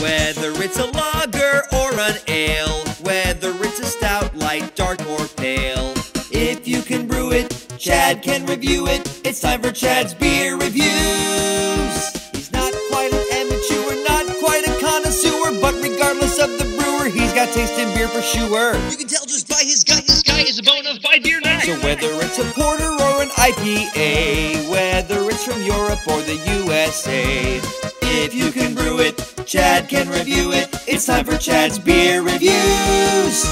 Whether it's a lager or an ale, whether it's a stout, light, dark, or pale. If you can brew it, Chad can review it. It's time for Chad's beer reviews. He's not quite an amateur, not quite a connoisseur, but regardless of the brewer, he's got taste in beer for sure. You can tell just by his gut, this guy is a bona fide beer nut. So whether it's a porter or an IPA, whether it's from Europe or the USA, if you can brew it, Chad can review it. It's time for Chad's beer reviews.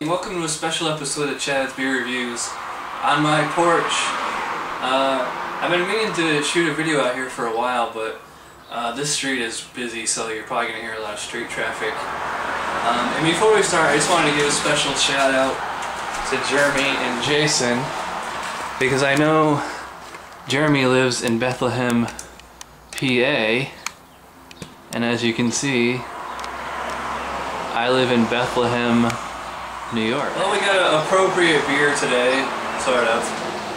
Welcome to a special episode of Chad's Beer Reviews. On my porch, uh, I've been meaning to shoot a video out here for a while, but uh, this street is busy, so you're probably going to hear a lot of street traffic. Um, and before we start, I just wanted to give a special shout out to Jeremy and Jason, because I know Jeremy lives in Bethlehem, PA, and as you can see, I live in Bethlehem, New York. Well, we got an appropriate beer today, sort of.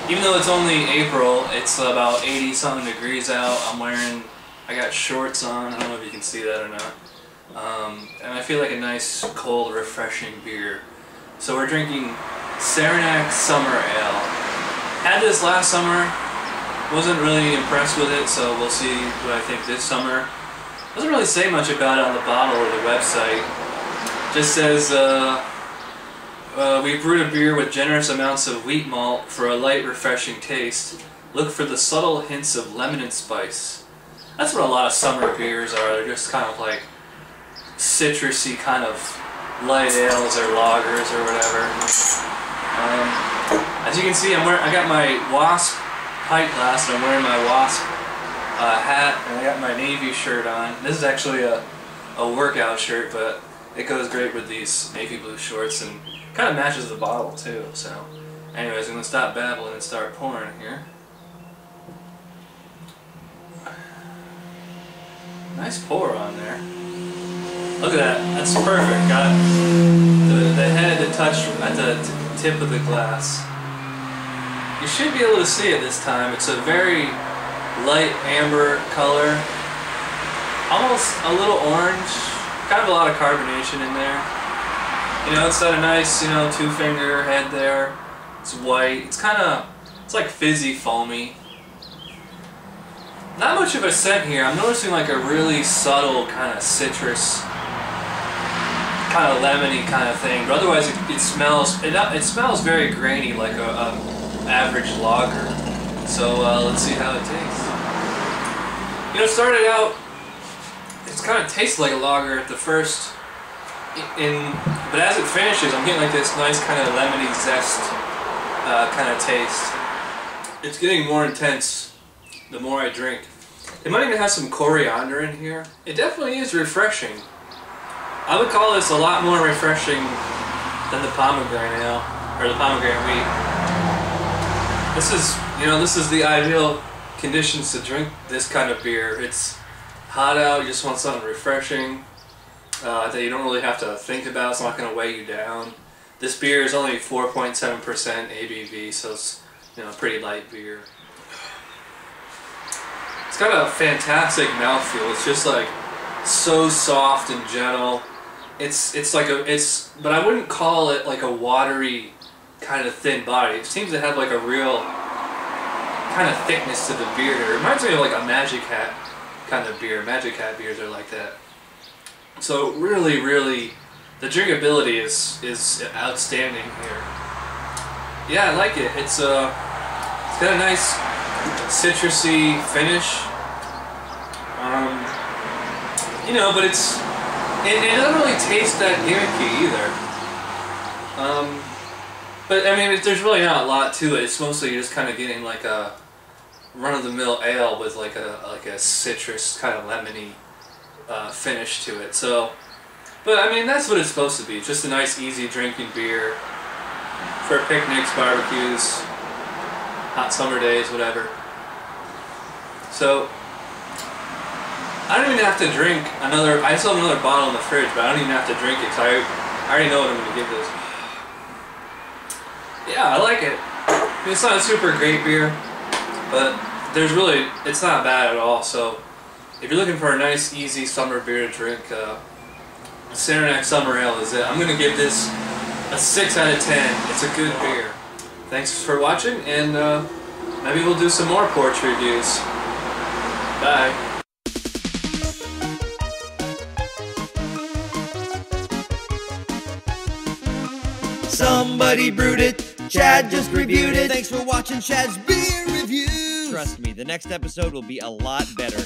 Even though it's only April, it's about 80 something degrees out. I'm wearing, I got shorts on. I don't know if you can see that or not. Um, and I feel like a nice, cold, refreshing beer. So we're drinking Saranac Summer Ale. Had this last summer, wasn't really impressed with it, so we'll see what I think this summer. Doesn't really say much about it on the bottle or the website. Just says, uh, uh, we brewed a beer with generous amounts of wheat malt for a light, refreshing taste. Look for the subtle hints of lemon and spice. That's what a lot of summer beers are. They're just kind of like citrusy kind of light ales or lagers or whatever. Um, as you can see, I'm wearing, I got my Wasp pint glass and I'm wearing my Wasp uh, hat and I got my navy shirt on. This is actually a, a workout shirt, but it goes great with these navy blue shorts and kind of matches the bottle too. So, anyways, I'm gonna stop babbling and start pouring here. Nice pour on there. Look at that. That's perfect. Got the, the head to touch at the tip of the glass. You should be able to see it this time. It's a very light amber color. Almost a little orange. Kind of a lot of carbonation in there. You know, it's got a nice, you know, two finger head there. It's white. It's kind of, it's like fizzy foamy. Not much of a scent here. I'm noticing like a really subtle kind of citrus, kind of lemony kind of thing. But otherwise, it, it smells, it, it smells very grainy like a, a average lager. So uh, let's see how it tastes. You know, it started out, it's kind of tastes like a lager at the first in but as it finishes I'm getting like this nice kind of lemony zest uh, kind of taste. It's getting more intense the more I drink. It might even have some coriander in here. It definitely is refreshing. I would call this a lot more refreshing than the pomegranate ale or the pomegranate wheat. This is you know this is the ideal conditions to drink this kind of beer it's hot out you just want something refreshing uh, that you don't really have to think about. It's not going to weigh you down. This beer is only 4.7% ABV, so it's you know a pretty light beer. It's got a fantastic mouthfeel. It's just like so soft and gentle. It's it's like a it's but I wouldn't call it like a watery kind of thin body. It seems to have like a real kind of thickness to the beer. It reminds me of like a Magic Hat kind of beer. Magic Hat beers are like that. So really, really, the drinkability is is outstanding here. Yeah, I like it. It's uh, it's got a nice citrusy finish. Um, you know, but it's it, it doesn't really taste that gimmicky either. Um, but I mean, there's really not a lot to it. It's mostly you're just kind of getting like a run-of-the-mill ale with like a like a citrus kind of lemony uh, finish to it. So, but I mean, that's what it's supposed to be. Just a nice, easy drinking beer for picnics, barbecues, hot summer days, whatever. So, I don't even have to drink another. I still have another bottle in the fridge, but I don't even have to drink it because I, I already know what I'm going to give this. Yeah, I like it. I mean, it's not a super great beer, but there's really, it's not bad at all. So, if you're looking for a nice, easy summer beer to drink, uh, Saranac Summer Ale is it. I'm gonna give this a six out of ten. It's a good beer. Thanks for watching, and uh, maybe we'll do some more porch reviews. Bye. Somebody brewed it. Chad just reviewed it. Thanks for watching Chad's beer review. Trust me, the next episode will be a lot better.